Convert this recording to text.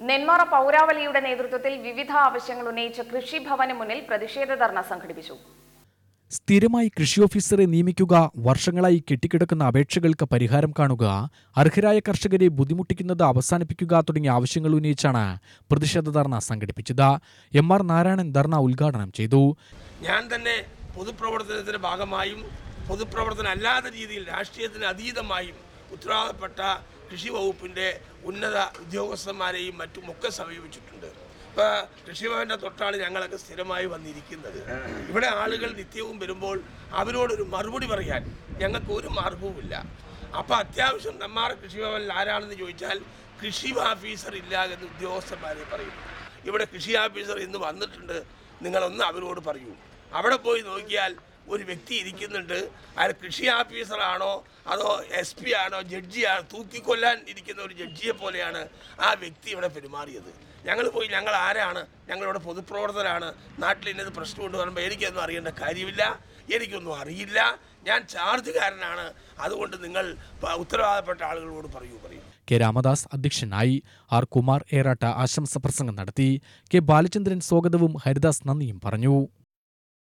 നെന്മാറ പൗരാവലിയുടെ നേതൃത്വത്തിൽ വിവിധ ആവശ്യങ്ങൾ ഉന്നയിച്ച് കൃഷിഭവന് മുന്നിൽ പ്രതിഷേധ ധർണ സംഘടിപ്പിച്ചു. സ്ഥിരമായി കൃഷി ഓഫീസറെ നിയമിക്കുക വർഷങ്ങളായി കെട്ടിക്കിടക്കുന്ന അപേക്ഷകൾക്ക് പരിഹാരം കാണുക അർഹരായ കർഷകരെ ബുദ്ധിമുട്ടിക്കുന്നത് അവസാനിപ്പിക്കുക തുടങ്ങിയ ആവശ്യങ്ങൾ ഉന്നയിച്ചാണ് പ്രതിഷേധ ധർണ സംഘടിപ്പിച്ചത്. എം ആർ നാരായണൻ ധർണ ഉദ്ഘാടനം ചെയ്തു. ഞാൻ തന്നെ പൊതുപ്രവർത്തനത്തിന്റെ ഭാഗമായും പൊതുപ്രവർത്തനം അല്ലാത്ത രീതിയിൽ രാഷ്ട്രീയത്തിന് അതീതമായും ഉത്തരവാദപ്പെട്ട കൃഷി വകുപ്പിന്റെ ഉന്നത ഉദ്യോഗസ്ഥന്മാരെയും മറ്റുമൊക്കെ സമീപിച്ചിട്ടുണ്ട്. ഇപ്പോൾ കൃഷിഭവന്റെ തൊട്ടാണ് ഞങ്ങളൊക്കെ സ്ഥിരമായി വന്നിരിക്കുന്നത്. ഇവിടെ ആളുകൾ നിത്യവും വരുമ്പോൾ അവരോടൊരു മറുപടി പറയാൻ ഞങ്ങൾക്ക് ഒരു മാർഗവുമില്ല. അപ്പോൾ അത്യാവശ്യം നമ്മാർ കൃഷിഭവനിൽ ആരാണെന്ന് ചോദിച്ചാൽ കൃഷി ഓഫീസർ ഇല്ല എന്ന് ഉദ്യോഗസ്ഥന്മാരെ പറയും. ഇവിടെ കൃഷി ഓഫീസർ ഇന്ന് വന്നിട്ടുണ്ട്. നിങ്ങളൊന്ന് അവരോട് പറയൂ. അവിടെ പോയി നോക്കിയാൽ ഒരു വ്യക്തി ഇരിക്കുന്നുണ്ട്. അയാൾ കൃഷി ഓഫീസറാണോ അതോ എസ് പി ആണോ? ജഡ്ജിയാണോ തൂക്കിക്കൊല്ലാൻ ഇരിക്കുന്ന ഒരു ജഡ്ജിയെ പോലെയാണ് ആ വ്യക്തി ഇവിടെ പെരുമാറിയത്. ഞങ്ങൾ പോയി ഞങ്ങൾ ആരാണ്? ഞങ്ങളിവിടെ പൊതുപ്രവർത്തകരാണ്. നാട്ടിൽ ഇന്നത് പ്രശ്നം കൊണ്ട് പറയുമ്പോൾ എനിക്കൊന്നും അറിയേണ്ട കാര്യമില്ല. എനിക്കൊന്നും അറിയില്ല. ഞാൻ ചാർജുകാരനാണ് അതുകൊണ്ട് നിങ്ങൾ ഉത്തരവാദപ്പെട്ട ആളുകളോട് പറയൂ പറയൂ. കെ രാമദാസ് അധ്യക്ഷനായി ആർ കുമാർ ഏറാട്ട ആശംസ പ്രസംഗം നടത്തി. കെ ബാലചന്ദ്രൻ സ്വാഗതവും ഹരിദാസ് നന്ദിയും പറഞ്ഞു.